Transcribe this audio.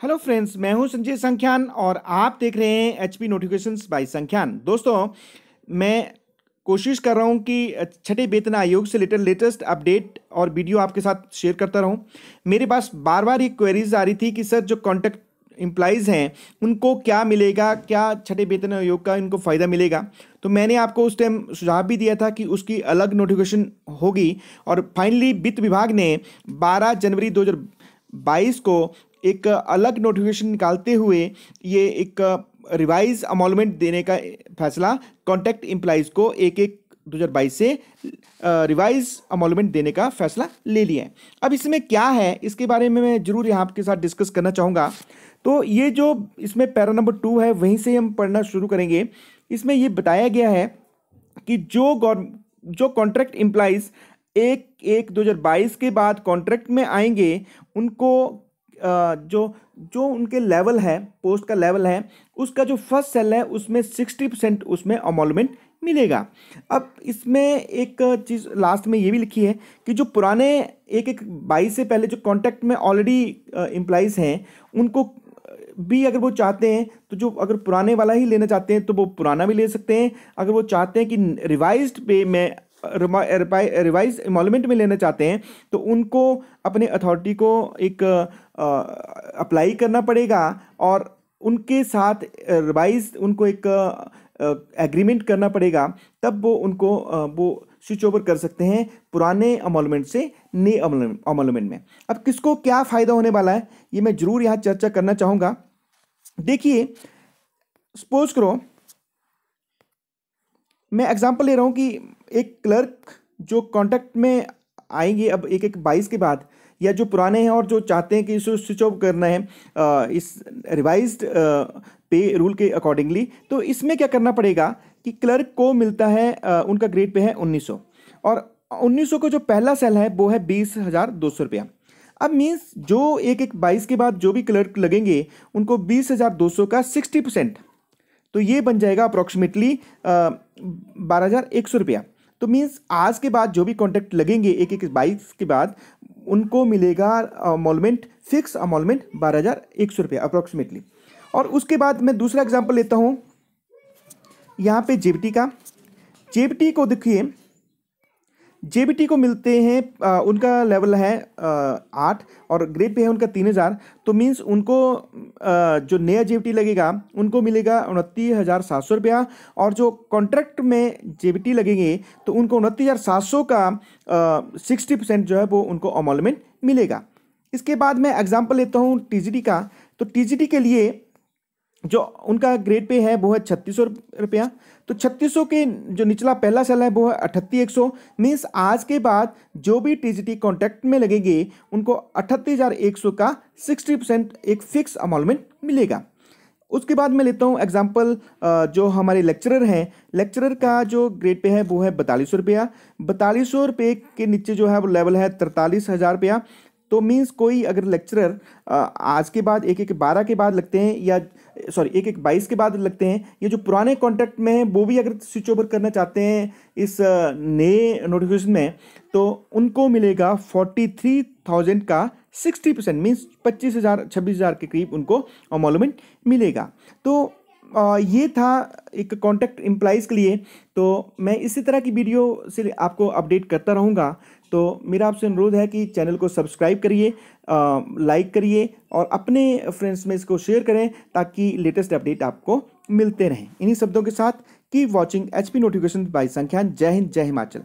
Hello friends मैं हूँ संजय संख्यान और आप देख रहे हैं एच पी नोटिफिकेशन बाई संख्यान। दोस्तों, मैं कोशिश कर रहा हूँ कि छठे वेतन आयोग से रिलेटेड लेटेस्ट अपडेट और वीडियो आपके साथ शेयर करता रहूँ। मेरे पास बार बार ये क्वेरीज आ रही थी कि सर जो कॉन्टैक्ट एम्प्लॉयज़ हैं, उनको क्या मिलेगा, क्या छठे वेतन आयोग का इनको फ़ायदा मिलेगा? तो मैंने आपको उस टाइम सुझाव भी दिया था कि उसकी अलग नोटिफिकेशन होगी और फाइनली वित्त विभाग ने 12 जनवरी 2022 को एक अलग नोटिफिकेशन निकालते हुए ये एक रिवाइज अमोलमेंट देने का फैसला कॉन्टैक्ट एम्प्लॉयज़ को एक एक 2022 से रिवाइज अमोलमेंट देने का फैसला ले लिया है। अब इसमें क्या है? इसके बारे में मैं ज़रूर यहाँ आपके साथ डिस्कस करना चाहूँगा। तो ये जो इसमें पैरा नंबर टू है, वहीं से हम पढ़ना शुरू करेंगे। इसमें ये बताया गया है कि जो गौर, जो कॉन्ट्रैक्ट एम्प्लॉयज़ एक एक 2022 के बाद कॉन्ट्रैक्ट में आएँगे, उनको जो जो उनके लेवल है पोस्ट का लेवल है, उसका जो फ़र्स्ट सेल है, उसमें सिक्सटी परसेंट उसमें अमोलमेंट मिलेगा। अब इसमें एक चीज़ लास्ट में ये भी लिखी है कि जो पुराने एक एक बाईस से पहले जो कॉन्टैक्ट में ऑलरेडी एम्प्लॉयज़ हैं, उनको भी अगर वो चाहते हैं तो जो अगर पुराने वाला ही लेना चाहते हैं तो वो पुराना भी ले सकते हैं। अगर वो चाहते हैं कि रिवाइज्ड पे में रिवाइज एमोलमेंट में लेना चाहते हैं तो उनको अपने अथॉरिटी को एक अप्लाई करना पड़ेगा और उनके साथ रिवाइज उनको एक एग्रीमेंट करना पड़ेगा, तब वो उनको वो स्विच ओवर कर सकते हैं पुराने अमोलमेंट से नए अमोलमेंट में। अब किसको क्या फ़ायदा होने वाला है, ये मैं ज़रूर यहाँ चर्चा करना चाहूँगा। देखिए सपोज़ करो, मैं एग्जांपल ले रहा हूँ कि एक क्लर्क जो कॉन्टैक्ट में आएँगे अब एक एक बाईस के बाद या जो पुराने हैं और जो चाहते हैं कि इसे स्विच ऑफ़ करना है इस रिवाइज्ड पे रूल के अकॉर्डिंगली तो इसमें क्या करना पड़ेगा कि क्लर्क को मिलता है उनका ग्रेड पे है 1900 और 1900 का जो पहला सेल है, वो है बीस हज़ार दो सौ रुपया। अब मीन्स जो एक एक बाईस के बाद जो भी क्लर्क लगेंगे, उनको बीस हज़ार दो सौ का सिक्सटी परसेंट तो ये बन जाएगा अप्रॉक्सीमेटली बारह हज़ार एक सौ रुपया। तो मीन्स आज के बाद जो भी कॉन्ट्रैक्ट लगेंगे एक एक बाईस के बाद उनको मिलेगा अमोलमेंट फिक्स अमोलमेंट बारह हज़ार एक सौ रुपये अप्रोक्सीमेटली और उसके बाद मैं दूसरा एग्ज़ाम्पल लेता हूँ। यहाँ पे जेबटी का। जेबटी को देखिए जेबीटी को मिलते हैं आ, उनका लेवल है आठ और ग्रेड पे है उनका तीन हज़ार तो मीन्स उनको आ, जो नया जेबीटी लगेगा उनको मिलेगा उनतीस हज़ार सात सौ रुपया और जो कॉन्ट्रैक्ट में जेबीटी लगेंगे तो उनको उनतीस हज़ार सात सौ का सिक्सटी परसेंट जो है वो उनको अमोलमेंट मिलेगा। इसके बाद मैं एग्ज़ाम्पल लेता हूँ टी का तो टी के लिए जो उनका ग्रेड पे है, वो है छत्तीस सौ रुपया। तो छत्तीस सौ के जो निचला पहला सेल है, वो है अठत्ती एक सौ। मीन्स आज के बाद जो भी टीजीटी कॉन्ट्रैक्ट में लगेंगे, उनको अठत्तीस हज़ार एक सौ का सिक्सटी परसेंट एक फिक्स अमाउंटमेंट मिलेगा। उसके बाद मैं लेता हूँ एग्ज़ाम्पल जो हमारे लेक्चरर हैं। लेक्चरर का जो ग्रेड पे है, वो है बतालीस सौ रुपया। बतालीस सौ रुपये के नीचे जो है, वो लेवल है तरतालीस हज़ार रुपया। तो मीन्स कोई अगर लेक्चरर आज के बाद, एक एक बारह के बाद लगते हैं या सॉरी एक एक बाईस के बाद लगते हैं, ये जो पुराने कॉन्ट्रैक्ट में हैं, वो भी अगर स्विच ओवर करना चाहते हैं इस नए नोटिफिकेशन में तो उनको मिलेगा फोर्टी थ्री थाउज़ेंड का सिक्सटी परसेंट मीन्स पच्चीस हज़ार, छब्बीस हज़ार के करीब उनको अमोलमेंट मिलेगा। तो ये था एक कॉन्टैक्ट एम्प्लॉयज़ के लिए तो मैं इसी तरह की वीडियो से आपको अपडेट करता रहूँगा। तो मेरा आपसे अनुरोध है कि चैनल को सब्सक्राइब करिए लाइक करिए और अपने फ्रेंड्स में इसको शेयर करें ताकि लेटेस्ट अपडेट आपको मिलते रहें। इन्हीं शब्दों के साथ की watching H P notification by संख्या जय हिंद, जय हिमाचल।